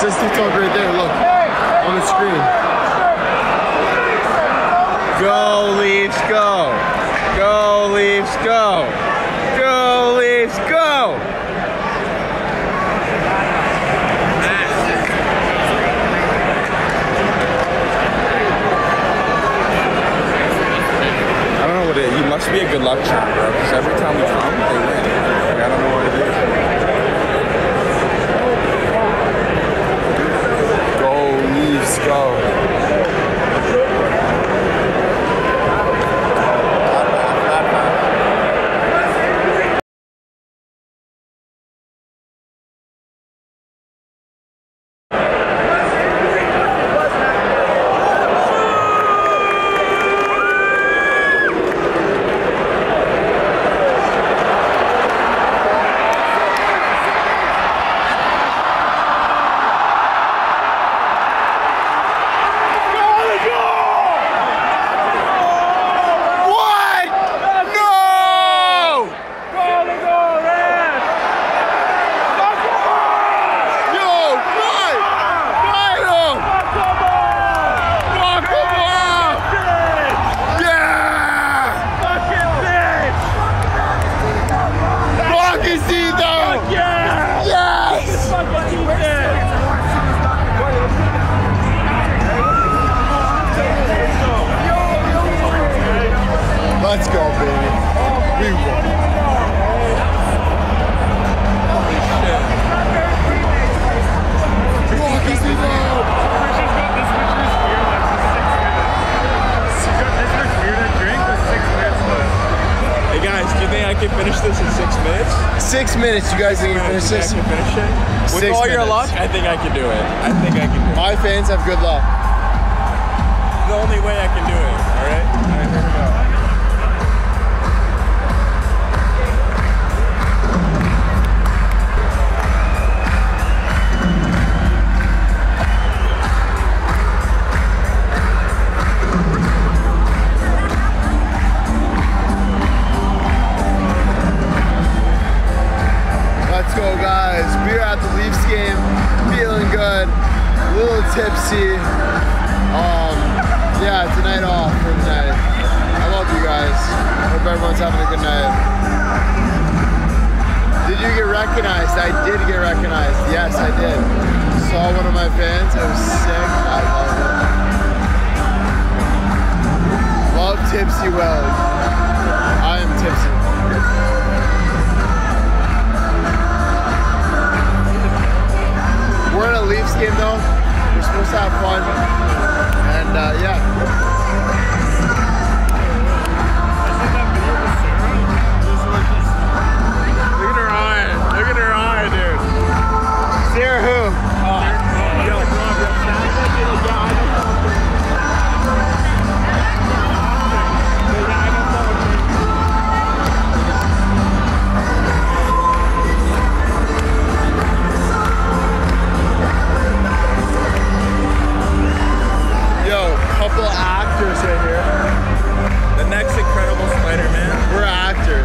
says Talk right there. Look on the screen. Go Leafs, go! Go Leafs, go! Go Leafs, go! I don't know what it is. You must be a good luck charm, bro. Because every time we come, minutes. You guys think you can finish Do you this? think I can finish it? With Six all your luck, I think I can do it. I think I can do it. My fans have good luck. The only way I can do it. All right. Game though. We're supposed to have fun. And uh, yeah.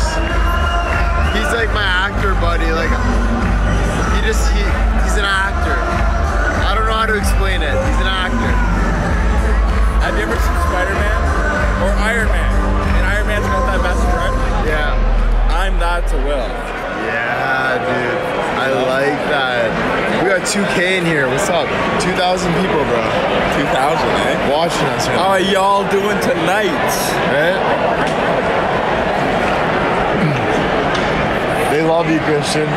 Actors. He's like my actor buddy. Like he just he, he's an actor. I don't know how to explain it. He's an actor. Have you ever seen Spider-Man or Iron Man? And Iron Man's got that best friend. Yeah. I'm that to Will. Yeah, dude. I like that. We got 2K in here. What's up? 2,000 people, bro. 2000, eh? Watching us, right? How are y'all doing tonight? right? Love you, Christian.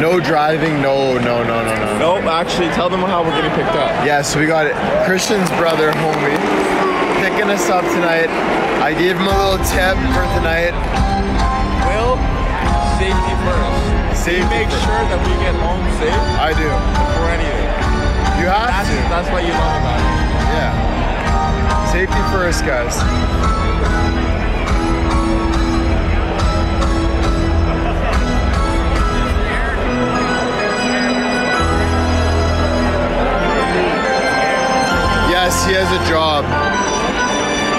No driving, no, no, no, no, no. Nope, actually, tell them how we're getting picked up. Yes, we got it. Christian's brother, homie, picking us up tonight. I gave him a little tip for tonight. Will, safety first. Safety We make first. sure that we get home safe I do. before anything. You have That's, to. that's what you love about it. Yeah. Safety first, guys. He has a job.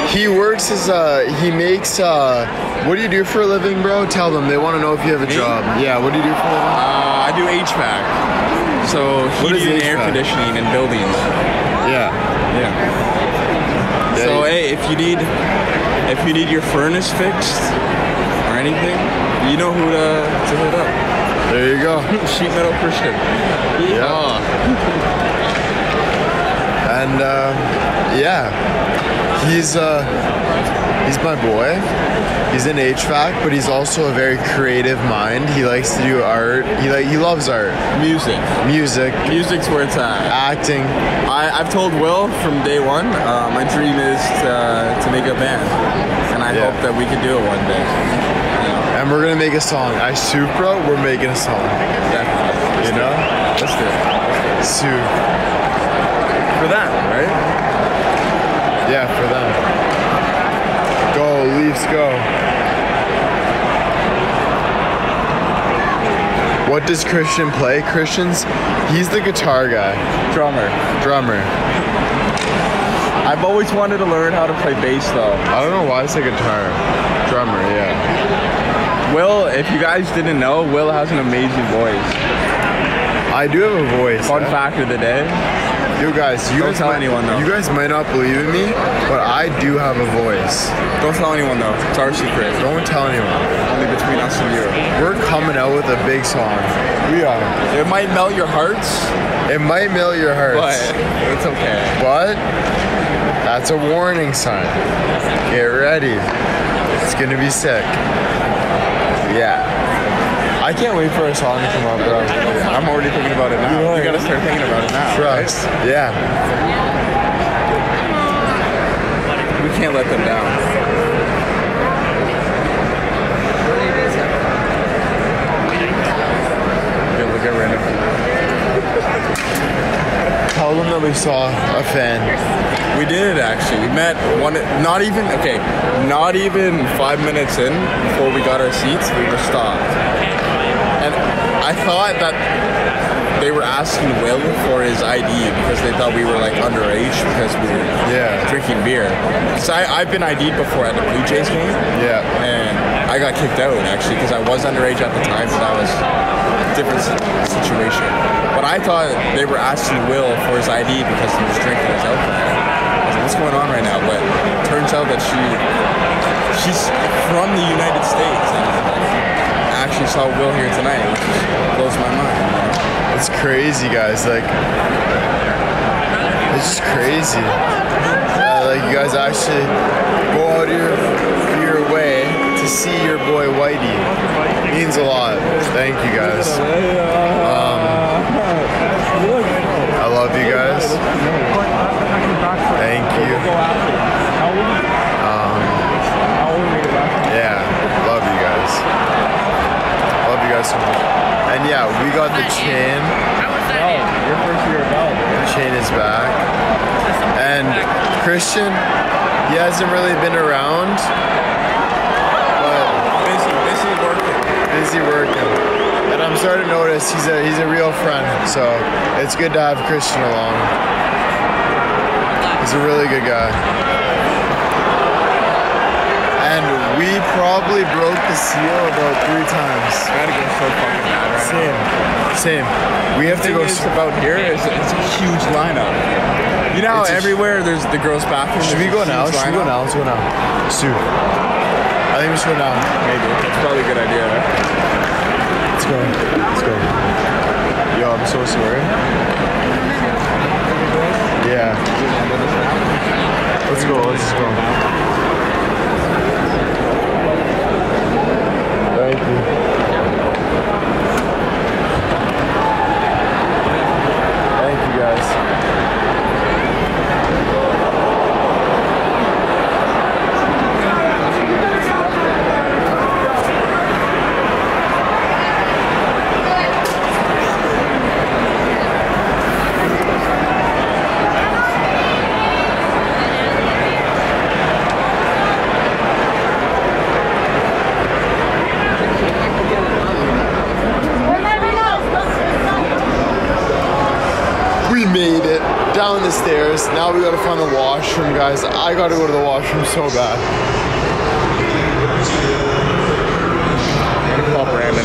He works as a. he makes uh what do you do for a living, bro? Tell them they want to know if you have a Me? job. Yeah, what do you do for a living? Uh, I do HVAC. So heating and air conditioning in buildings. Yeah. Yeah. Yeah, So hey, if you need if you need your furnace fixed or anything, you know who to, to hit up. There you go. Sheet Metal Christian. Yeah. And uh, yeah, he's uh, he's my boy. He's in HVAC, but he's also a very creative mind. He likes to do art. He like he loves art, Music. music, Music's where it's at. acting. I, I've told Will from day one, uh, my dream is to, to make a band. And I Yeah. hope that we can do it one day. And we're gonna make a song. I Supra, we're making a song. Definitely. You know? Let's do it. Soup. For that, right? Yeah, for them. Go, Leafs, go. What does Christian play? Christian's, he's the guitar guy, Drummer. drummer. I've always wanted to learn how to play bass though. I don't know why I say guitar. Drummer, yeah. Will, if you guys didn't know, Will has an amazing voice. I do have a voice. Fun fact of the day. You guys, you Don't guys tell might, anyone, though. You guys might not believe in me, but I do have a voice. Don't tell anyone though. It's our secret. Don't tell anyone. Only between us and you. We're coming out with a big song. We are. It might melt your hearts, It might melt your hearts. but it's okay. But that's a warning sign. Get ready. It's gonna be sick. Yeah. I can't wait for a song to come out, bro. I'm already thinking about it now. Are. You gotta start thinking about it now. right? Trust. Yeah. We can't let them down. Good look at random people. Tell them that we saw a fan. We did it, actually. We met one, not even, okay, not even five minutes in before we got our seats, we were stopped. And I thought that they were asking Will for his ID because they thought we were like underage because we were Yeah. drinking beer. So I, I've been ID'd before at the Blue Jays game. Yeah. And I got kicked out actually because I was underage at the time, but that was a different situation. But I thought they were asking Will for his ID because he was drinking his alcohol. I was like, what's going on right now? But turns out that she she's from the United States actually saw Will here tonight, which blows my mind. It's crazy, guys. Like, it's just crazy. Uh, like, you guys actually go out your your way to see your boy Whitey. Means a lot. Thank you, guys. Um, I love you guys. Thank you. Um, yeah, love you guys. Love you guys so much. And yeah, we got the chain. Your first year of The chain is back. And Christian, he hasn't really been around, but Busy, busy working. busy working. And I'm starting to notice he's a he's a real friend. So it's good to have Christian along. He's a really good guy. And we probably broke the seal about three times. I gotta go so fucking bad right now. Same. Same. We have to go. is about here is it's a huge lineup. You know, It's everywhere there's the girls' bathroom. Should we go now? Should we go now? Let's go now. Sue. I think we should go now. Maybe that's probably a good idea. Let's go. Let's go. Yo, I'm so sorry. Yeah. Let's go. Let's just go. Thank you. Thank you guys. The stairs. Now we gotta find the washroom, guys. I gotta go to the washroom so bad. Call Brandon.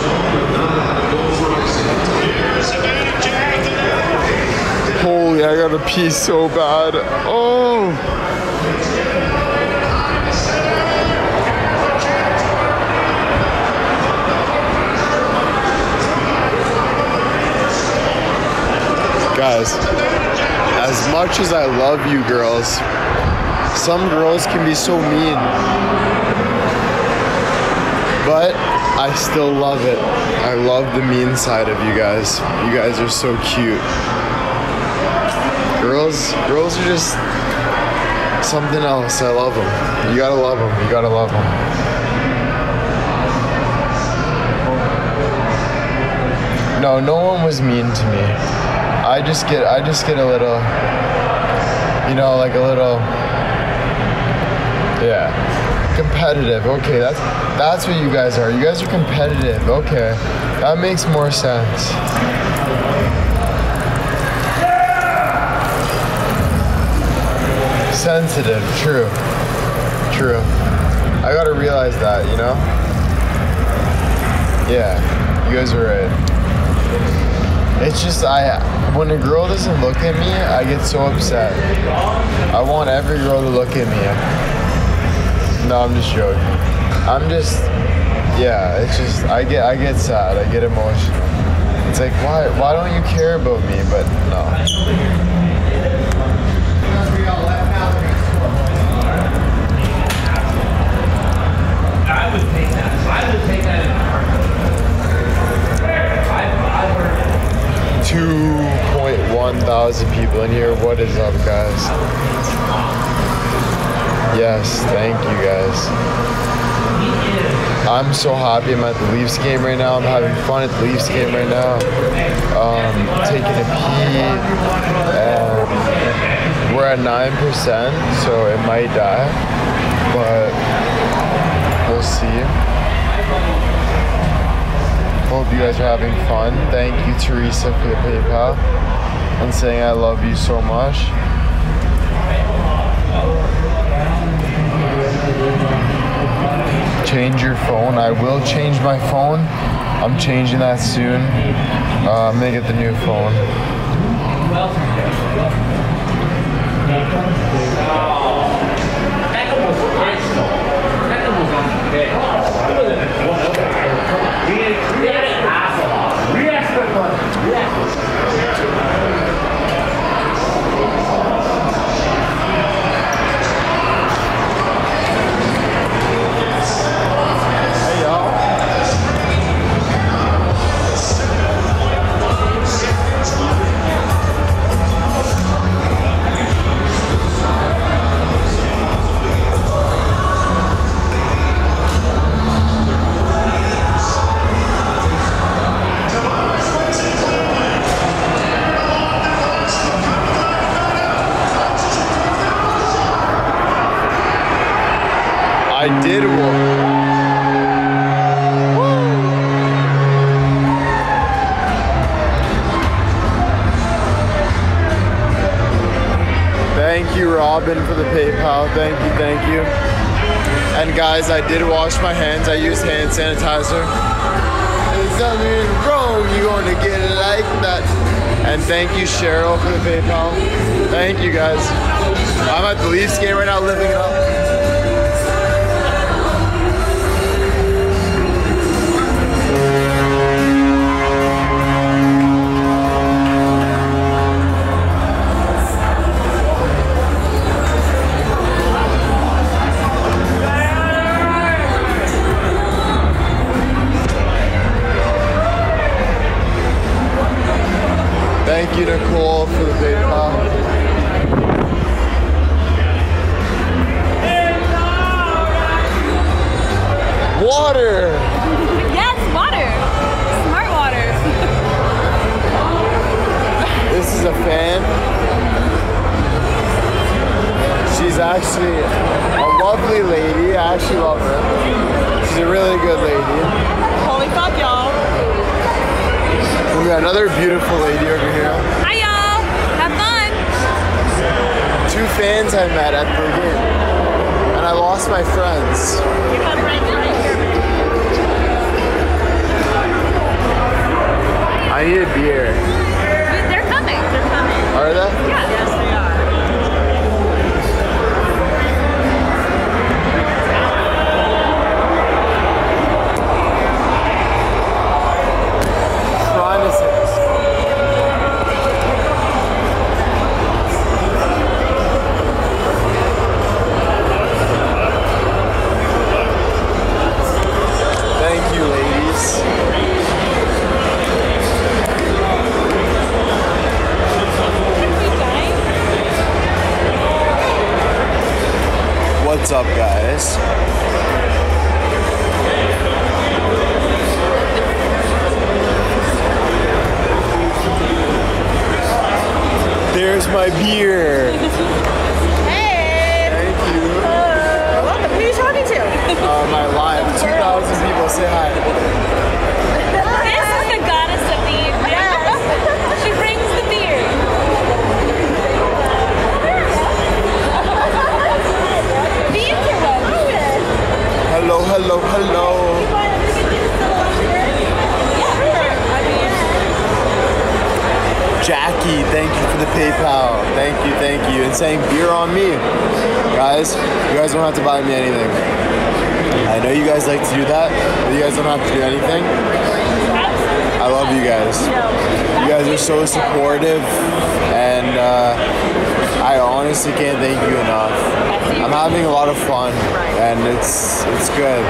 Holy, I gotta pee so bad. Oh. Guys, as much as I love you girls, some girls can be so mean. But I still love it. I love the mean side of you guys. You guys are so cute. Girls, girls are just something else. I love them. You gotta love them. You gotta love them. No, no one was mean to me. I just get, I just get a little, you know, like a little, yeah, competitive. Okay, that's that's what you guys are. You guys are competitive. Okay, that makes more sense. Sensitive, true. True. I gotta realize that, you know? Yeah, you guys are right. It's just, I, when a girl doesn't look at me, I get so upset. I want every girl to look at me. No, I'm just joking. I'm just, yeah, it's just, I get, I get sad, I get emotional. It's like, why, why don't you care about me? But no. I would take that. I would take that in a heartbeat. 2.1 thousand people in here. What is up, guys? Yes, thank you guys. I'm so happy I'm at the Leafs game right now. I'm having fun at the Leafs game right now. Um, taking a pee. We're at 9%, so it might die. But we'll see. Hope you guys are having fun. Thank you, Teresa, for the PayPal and saying I love you so much. Change your phone. I will change my phone. I'm changing that soon. Uh, I'm gonna get the new phone. Thank you, thank you. And guys, I did wash my hands. I used hand sanitizer. There's nothing wrong. You're gonna get it like that. And thank you, Cheryl, for the PayPal. Thank you, guys. I'm at the Leafs game right now, living it up. Thank you, Nicole, for the PayPal. Water! Yes, water. Smart water. This is a fan. She's actually a lovely lady. I actually love her. She's a really good lady. Holy fuck, y'all. We got another beautiful lady over here. Hi, y'all. Have fun. two fans I met at the game, and I lost my friends. I need a beer. They're coming. They're coming. Are they? Yeah. Beer. Hey. Thank you. welcome. Who are you talking to? Uh, my live. 2,000 people say hi. This is the goddess of the evening. Yes. she brings the beer. The interweb. Hello, hello, hello. Jackie, thank you for the PayPal. Thank you, thank you. And saying beer on me. Guys, you guys don't have to buy me anything. I know you guys like to do that, but you guys don't have to do anything. I love you guys. You guys are so supportive, and uh, I honestly can't thank you enough. I'm having a lot of fun, and it's it's good.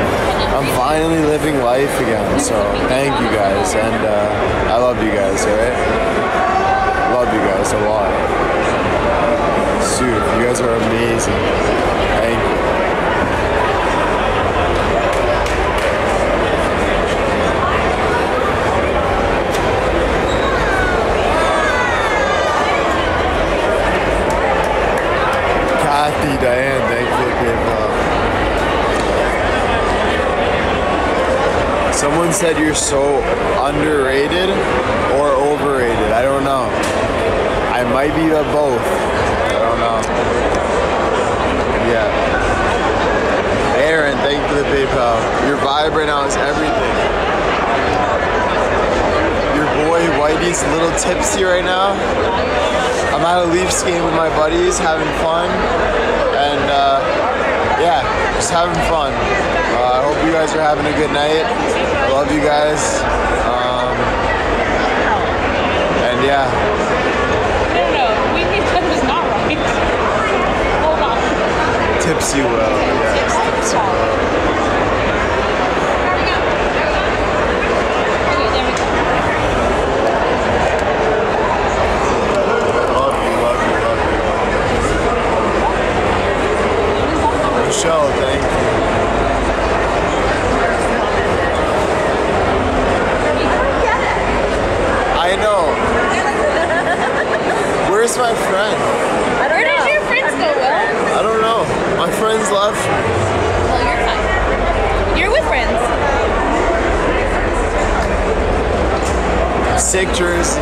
I'm finally living life again, so thank you guys, and uh, I love you guys. All right, love you guys a lot. Dude, you guys are amazing. Thank you. Kathy, Diane, thank you. Someone said you're so underrated or overrated. I don't know. I might be a both. I don't know. Yeah. Aaron, thank you for the PayPal. Your vibe right now is everything. Your boy Whitey's a little tipsy right now. I'm at a Leafs game with my buddies, having fun, and uh, yeah, just having fun. Uh, I hope you guys are having a good night. Love you guys. Um, and yeah, tipsy will. Yes, tipsy will. Love you, love you, love you. Michelle, thank you. I know. Where's my friend? Where did your friends go, Will? I don't know. My friends left. Well, you're fine. You're with friends. Sick jersey.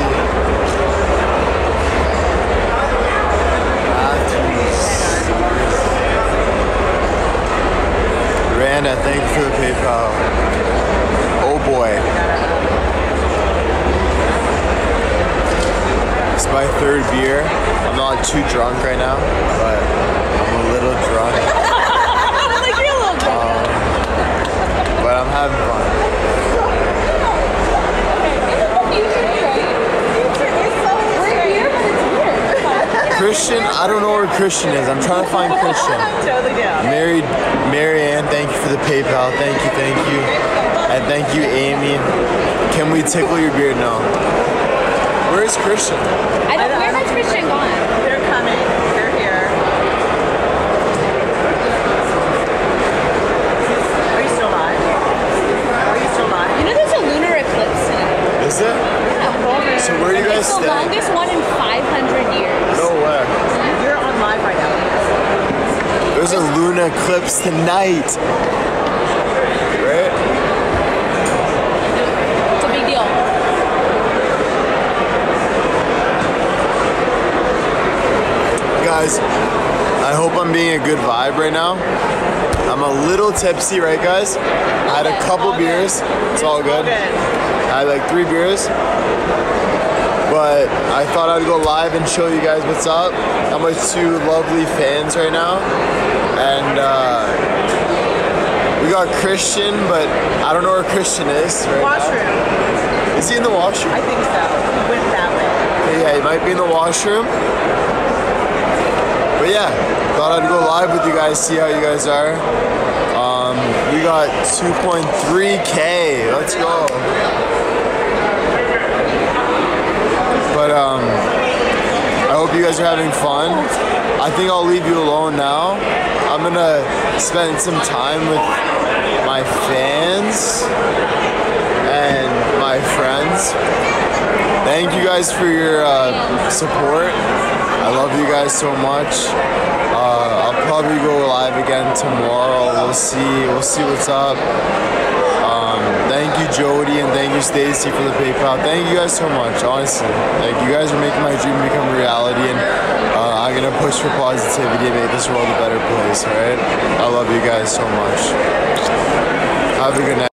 Randa, thank you for the PayPal. Oh boy. It's my third beer. I'm not too drunk right now, but I'm a little drunk. like you're a little drunk. But I'm having fun. Christian, I don't know where Christian is. I'm trying to find Christian. Totally down. Mary, Mary Ann, thank you for the PayPal. Thank you, thank you. And thank you, Amy. Can we tickle your beard now? Where is Christian? I don't, where has Christian gone? They're coming. They're here. Are you still live? Are you still live? You know there's a lunar eclipse tonight. Is it? So where are you guys It's the stay? longest one in 500 years. No way. On live right now. There's a lunar eclipse tonight. Right? It's a big deal. guys. I hope I'm being a good vibe right now. I'm a little tipsy, right, guys? I had a couple beers. It's all good. I had like three beers. But I thought I'd go live and show you guys what's up. I'm with two lovely fans right now. And uh, we got Christian, but I don't know where Christian is. Right now. Washroom. Is he in the washroom? I think so. He went that way. Yeah, he might be in the washroom. But yeah, thought I'd go live with you guys, see how you guys are. Um, we got 2.3k. Let's go. But um, I hope you guys are having fun. I think I'll leave you alone now. I'm gonna spend some time with my fans and my friends. Thank you guys for your uh, support. I love you guys so much. Uh, I'll probably go live again tomorrow. We'll see. We'll see what's up. Thank you, Jody, and thank you, Stacy, for the PayPal. Thank you guys so much. Honestly, like you guys are making my dream become a reality, and uh, I'm gonna push for positivity and make this world a better place. All right. I love you guys so much. Have a good night.